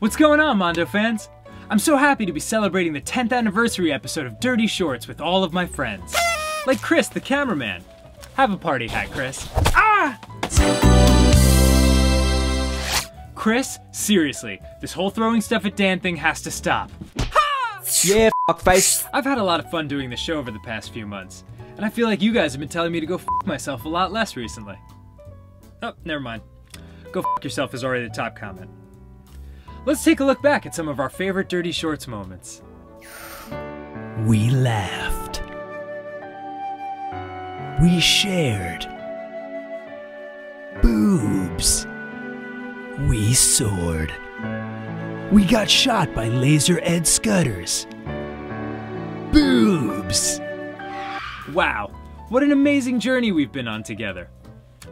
What's going on, Mondo fans? I'm so happy to be celebrating the 10th anniversary episode of Dirty Shorts with all of my friends. Like Chris, the cameraman. Have a party hat, Chris. Ah! Chris, seriously, this whole throwing stuff at Dan thing has to stop. Yeah, fuckface. I've had a lot of fun doing the show over the past few months, and I feel like you guys have been telling me to go f myself a lot less recently. Oh, never mind. Go f yourself is already the top comment. Let's take a look back at some of our favorite Dirty Shorts moments. We laughed. We shared. Boobs. We soared. We got shot by Laser Ed Scudders. Boobs. Wow, what an amazing journey we've been on together.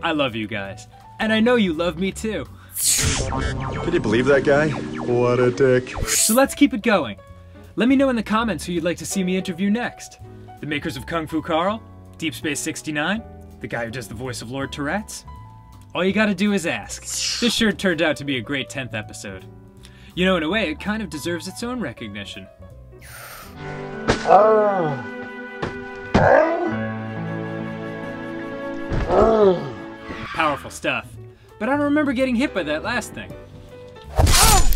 I love you guys, and I know you love me too. Can you believe that guy? What a dick. So let's keep it going. Let me know in the comments who you'd like to see me interview next. The makers of Kung Fu Carl, Deep Space 69, the guy who does the voice of Lord Tourette's. All you gotta do is ask. This sure turned out to be a great 10th episode. You know, in a way, it kind of deserves its own recognition. Ah. Ah. Ah. Powerful stuff. But I don't remember getting hit by that last thing. Oh!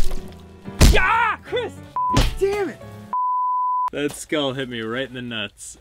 Yeah! Chris! Damn it! That skull hit me right in the nuts.